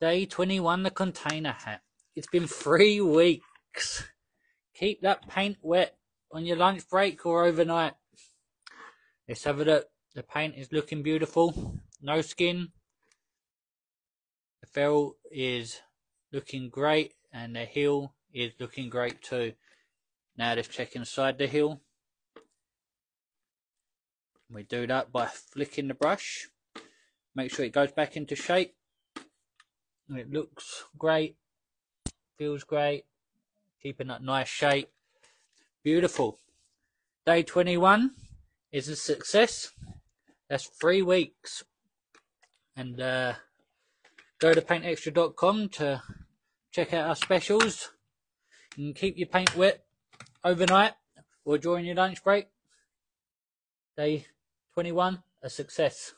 Day 21, the container hat. It's been three weeks. Keep that paint wet on your lunch break or overnight. Let's have a look. The paint is looking beautiful. No skin. The ferrule is looking great and the heel is looking great too. Now let's check inside the heel. We do that by flicking the brush. Make sure it goes back into shape. It looks great. Feels great. Keeping that nice shape. Beautiful. Day 21 is a success. That's three weeks. And uh, go to paintxtra.com to check out our specials. Can keep your paint wet overnight or during your lunch break. Day 21, a success.